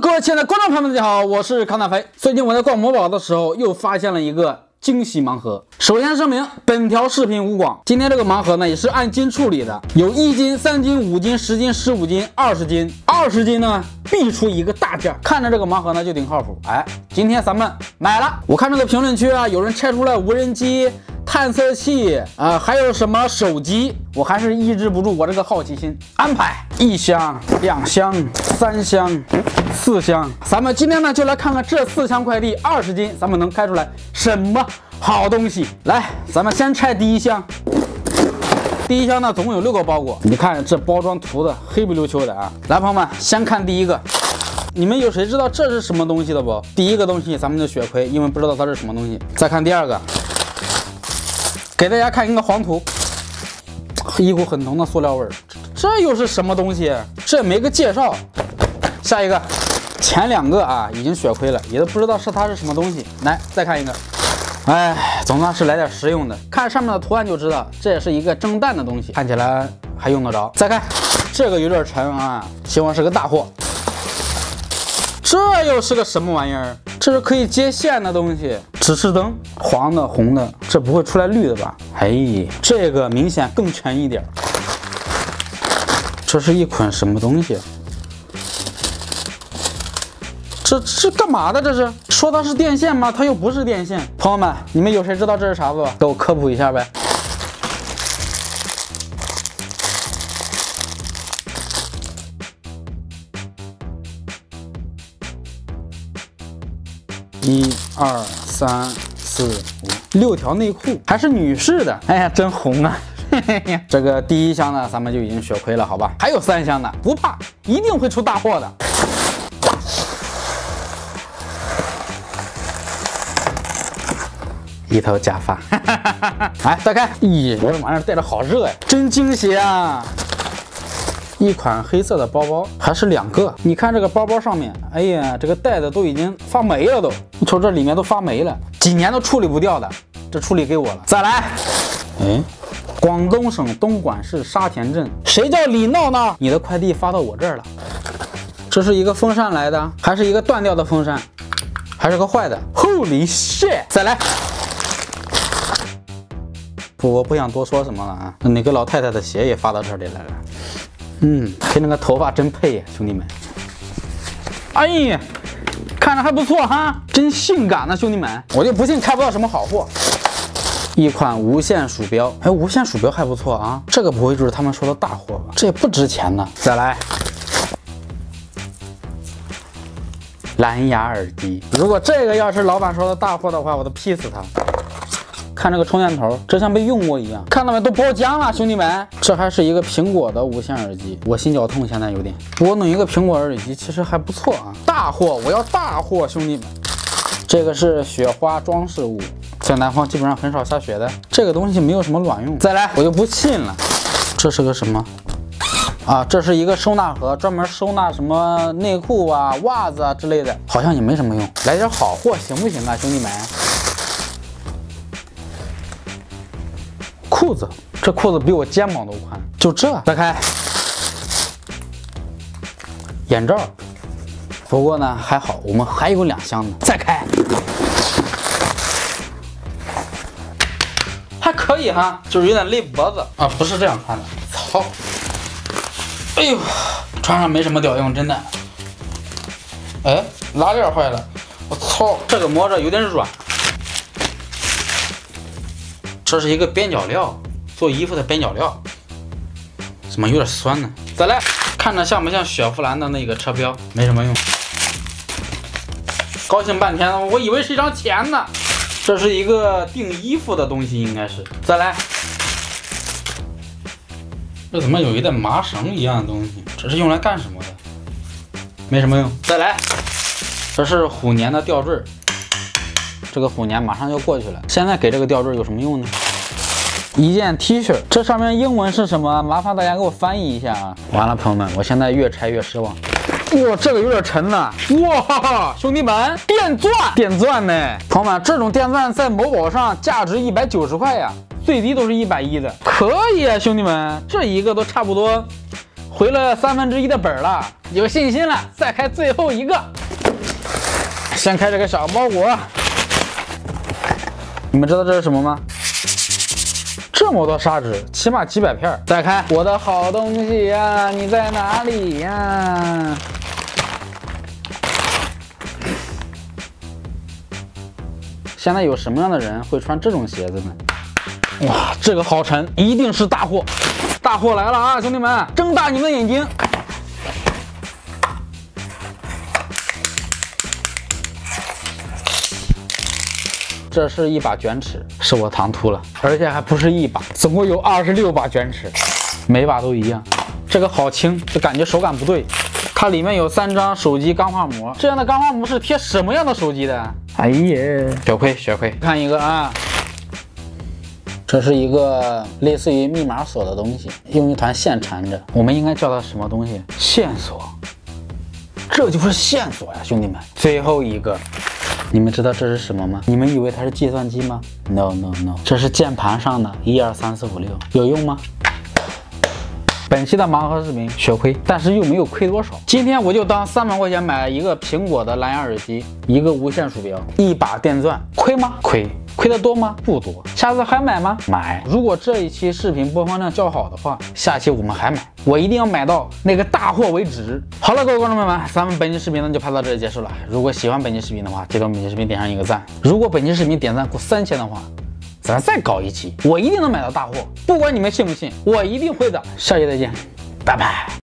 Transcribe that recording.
各位亲爱的观众朋友们，大家好，我是康大飞。最近我在逛某宝的时候，又发现了一个惊喜盲盒。首先声明，本条视频无广。今天这个盲盒呢，也是按斤处理的，有一斤、三斤、五斤、十斤、十五斤、二十斤。二十斤呢，必出一个大件。看着这个盲盒呢，就挺靠谱。哎，今天咱们买了。我看这个评论区啊，有人拆出来无人机。探测器啊，还有什么手机？我还是抑制不住我这个好奇心。安排一箱、两箱、三箱、四箱。咱们今天呢，就来看看这四箱快递二十斤，咱们能开出来什么好东西？来，咱们先拆第一箱。第一箱呢，总共有六个包裹。你看这包装涂的黑不溜秋的啊！来，朋友们，先看第一个。你们有谁知道这是什么东西的不？第一个东西咱们就血亏，因为不知道它是什么东西。再看第二个。给大家看一个黄图，一股很浓的塑料味儿，这又是什么东西？这没个介绍。下一个，前两个啊已经血亏了，也都不知道是它是什么东西。来，再看一个，哎，总算是来点实用的。看上面的图案就知道，这也是一个蒸蛋的东西，看起来还用得着。再看这个有点沉啊，希望是个大货。这又是个什么玩意儿？这是可以接线的东西，指示灯，黄的、红的，这不会出来绿的吧？哎，这个明显更全一点。这是一捆什么东西？这是干嘛的？这是说它是电线吗？它又不是电线。朋友们，你们有谁知道这是啥不？给我科普一下呗。一二三四五六条内裤，还是女士的，哎呀，真红啊！这个第一箱呢，咱们就已经血亏了，好吧？还有三箱呢，不怕，一定会出大货的。一头假发，来再看，咦，我这玩意儿戴着好热呀，真惊喜啊！一款黑色的包包，还是两个。你看这个包包上面，哎呀，这个袋子都已经发霉了都。你瞅这里面都发霉了，几年都处理不掉的。这处理给我了。再来，哎，广东省东莞市沙田镇，谁叫李闹闹？你的快递发到我这儿了。这是一个风扇来的，还是一个断掉的风扇，还是个坏的？Holy shit！再来，不，我不想多说什么了啊。那个老太太的鞋也发到这里来了。嗯，跟那个头发真配呀，兄弟们！哎呀，看着还不错哈，真性感呢，兄弟们！我就不信开不到什么好货。一款无线鼠标，哎，无线鼠标还不错啊，这个不会就是他们说的大货吧？这也不值钱呢。再来，蓝牙耳机，如果这个要是老板说的大货的话，我都劈死他。看这个充电头，这像被用过一样，看到没？都包浆了，兄弟们。这还是一个苹果的无线耳机，我心绞痛，现在有点。不过弄一个苹果耳机其实还不错啊，大货，我要大货，兄弟们。这个是雪花装饰物，在南方基本上很少下雪的，这个东西没有什么卵用。再来，我就不信了，这是个什么？啊，这是一个收纳盒，专门收纳什么内裤啊、袜子啊之类的，好像也没什么用。来点好货行不行啊，兄弟们？裤子，这裤子比我肩膀都宽，就这。再开，眼罩，不过呢还好，我们还有两箱呢。再开，还可以哈，就是有点勒脖子啊，不是这样穿的。操！哎呦，穿上没什么屌用，真的。哎，拉链坏了，我操，这个摸着有点软。这是一个边角料，做衣服的边角料，怎么有点酸呢？再来看着像不像雪佛兰的那个车标？没什么用。高兴半天，我以为是一张钱呢。这是一个订衣服的东西，应该是。再来，这怎么有一袋麻绳一样的东西？这是用来干什么的？没什么用。再来，这是虎年的吊坠。这个虎年马上就过去了，现在给这个吊坠有什么用呢？一件 T 恤，这上面英文是什么？麻烦大家给我翻译一下啊！完了，朋友们，我现在越拆越失望。哇，这个有点沉呢。哇，兄弟们，电钻，电钻呢？朋友们，这种电钻在某宝上价值一百九十块呀，最低都是一百一的。可以啊，兄弟们，这一个都差不多回了三分之一的本了，有信心了。再开最后一个，先开这个小包裹。你们知道这是什么吗？这么多砂纸，起码几百片。再开我的好东西呀，你在哪里呀？现在有什么样的人会穿这种鞋子呢？哇，这个好沉，一定是大货！大货来了啊，兄弟们，睁大你们的眼睛！这是一把卷尺，是我唐突了，而且还不是一把，总共有二十六把卷尺，每把都一样。这个好轻，就感觉手感不对。它里面有三张手机钢化膜，这样的钢化膜是贴什么样的手机的？哎呀，血亏血亏！看一个啊。这是一个类似于密码锁的东西，用一团线缠着。我们应该叫它什么东西？线索。这就是线索呀，兄弟们。最后一个，你们知道这是什么吗？你们以为它是计算机吗？No No No，这是键盘上的一二三四五六，有用吗？本期的盲盒视频血亏，但是又没有亏多少。今天我就当三百块钱买了一个苹果的蓝牙耳机，一个无线鼠标，一把电钻，亏吗？亏。亏的多吗？不多。下次还买吗？买。如果这一期视频播放量较好的话，下期我们还买。我一定要买到那个大货为止。好了，各位观众朋友们，咱们本期视频呢就拍到这里结束了。如果喜欢本期视频的话，记得本期视频点上一个赞。如果本期视频点赞过三千的话，咱再搞一期，我一定能买到大货。不管你们信不信，我一定会的。下期再见，拜拜。